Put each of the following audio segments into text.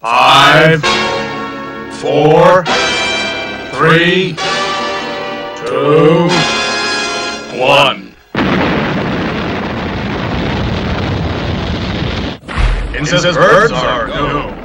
Five, four, three, two, one. Incest birds are no.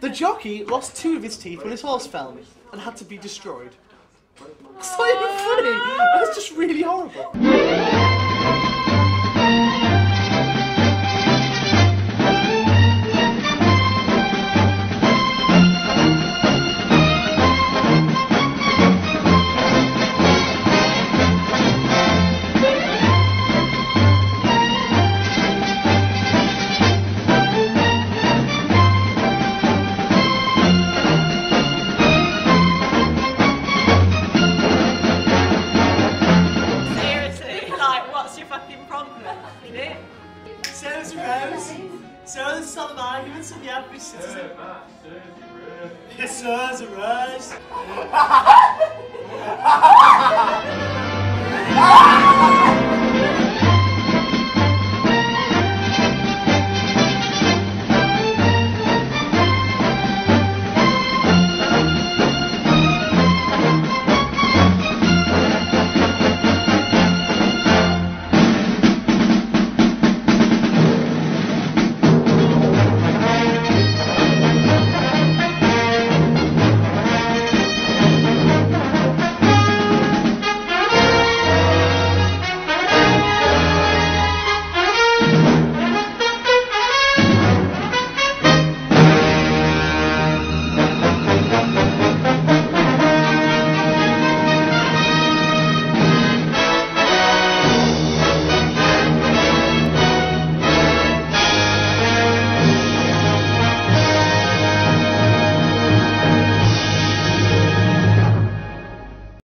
The jockey lost two of his teeth when his horse fell and had to be destroyed. It's not even funny. That's just really horrible. Sarah's a rose. Sarah, there's some arguments in the average citizen. Sarah's a rose.